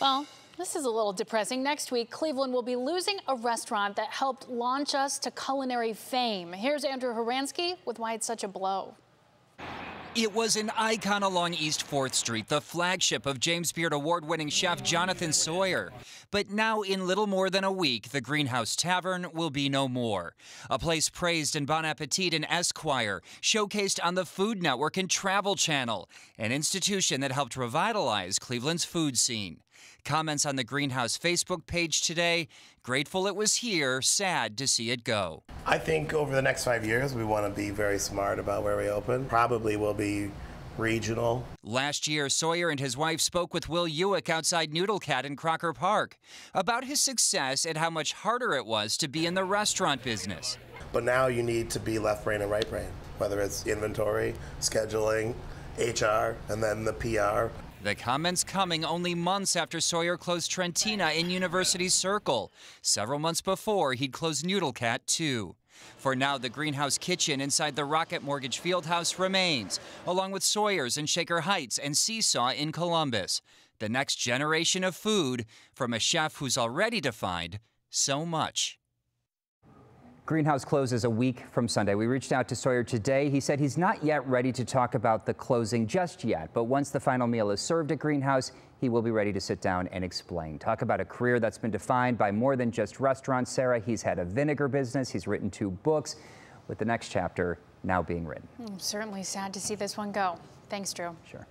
Well, this is a little depressing. Next week, Cleveland will be losing a restaurant that helped launch us to culinary fame. Here's Andrew Horansky with why it's such a blow. It was an icon along East 4th Street, the flagship of James Beard award winning chef Jonathon Sawyer. But now, in little more than a week, the Greenhouse Tavern will be no more. A place praised in Bon Appetit and Esquire, showcased on the Food Network and Travel Channel, an institution that helped revitalize Cleveland's food scene. Comments on the Greenhouse Facebook page today grateful it was here, sad to see it go. I think over the next five years, we want to be very smart about where we open. Probably will be regional. Last year, Sawyer and his wife spoke with Will Ujek outside Noodle Cat in Crocker Park about his success and how much harder it was to be in the restaurant business. But now you need to be left brain and right brain, whether it's inventory, scheduling, HR, and then the PR. The comments coming only months after Sawyer closed Trentina in University Circle. Several months before, he'd closed Noodle Cat too. For now, the greenhouse kitchen inside the Rocket Mortgage Fieldhouse remains, along with Sawyer's in Shaker Heights and Seesaw in Columbus. The next generation of food from a chef who's already defined so much. Greenhouse closes a week from Sunday. We reached out to Sawyer today. He said he's not yet ready to talk about the closing just yet, but once the final meal is served at Greenhouse, he will be ready to sit down and explain. Talk about a career that's been defined by more than just restaurants. Sarah, he's had a vinegar business. He's written two books with the next chapter now being written. Mm, certainly sad to see this one go. Thanks, Drew. Sure.